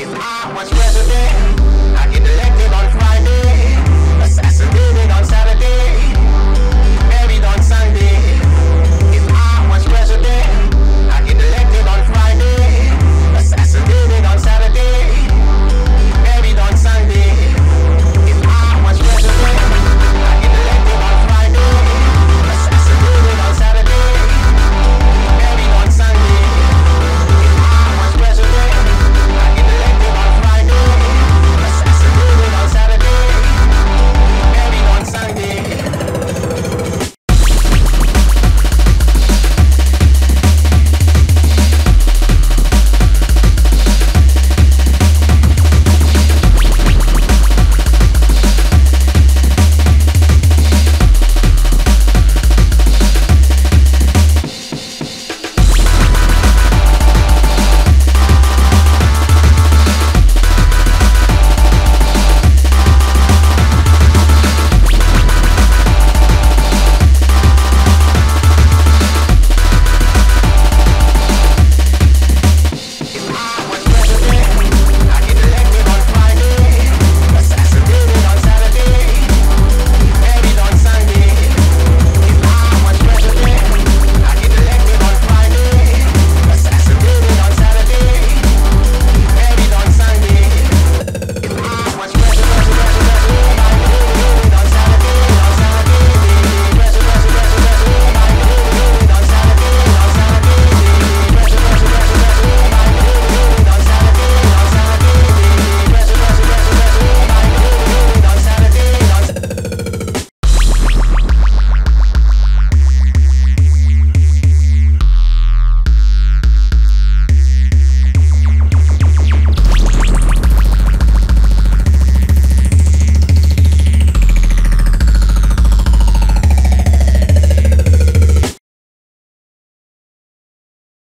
If I was president